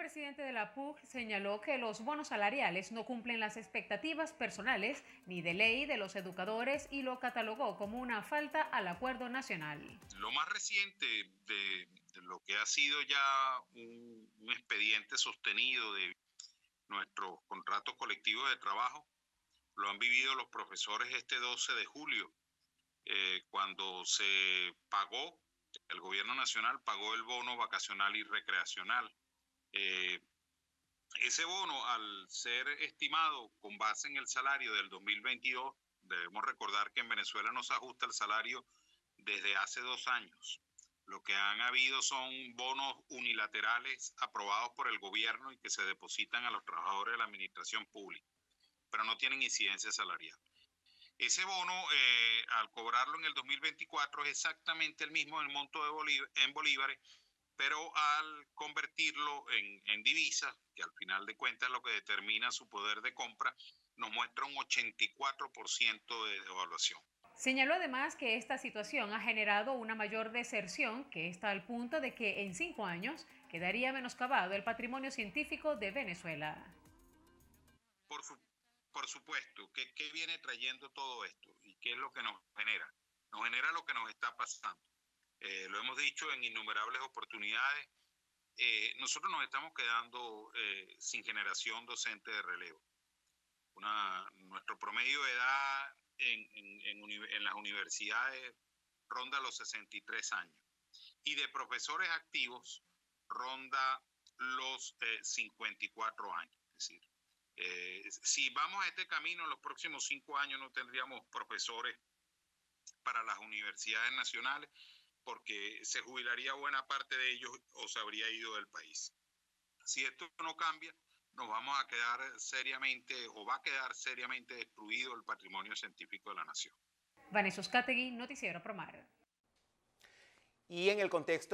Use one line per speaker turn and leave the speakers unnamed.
presidente de la PUC señaló que los bonos salariales no cumplen las expectativas personales ni de ley de los educadores y lo catalogó como una falta al acuerdo nacional.
Lo más reciente de, lo que ha sido ya un, expediente sostenido de nuestros contratos colectivos de trabajo lo han vivido los profesores este 12 de julio, eh, cuando se pagó, el gobierno nacional pagó el bono vacacional y recreacional eh, ese bono, al ser estimado con base en el salario del 2022, debemos recordar que en Venezuela no se ajusta el salario desde hace dos años. Lo que han habido son bonos unilaterales aprobados por el gobierno y que se depositan a los trabajadores de la administración pública, pero no tienen incidencia salarial. Ese bono, eh, al cobrarlo en el 2024, es exactamente el mismo monto de en bolívares pero al convertirlo en, divisas, que al final de cuentas es lo que determina su poder de compra, nos muestra un 84% de devaluación.
Señaló además que esta situación ha generado una mayor deserción que está al punto de que en cinco años quedaría menoscabado el patrimonio científico de Venezuela.
Por, por supuesto, ¿qué, ¿qué viene trayendo todo esto? ¿Y qué es lo que nos genera? Nos genera lo que nos está pasando eh, lo hemos dicho en innumerables oportunidades, eh, nosotros nos estamos quedando eh, sin generación docente de relevo. nuestro promedio de edad en, las universidades ronda los 63 años y de profesores activos ronda los 54 años. Es decir, si vamos a este camino en los próximos cinco años no tendríamos profesores para las universidades nacionales porque se jubilaría buena parte de ellos o se habría ido del país. Si esto no cambia, nos vamos a quedar seriamente o va a quedar seriamente destruido el patrimonio científico de la nación.
Vanessa Oscategui, Noticiero Promar.
Y en el contexto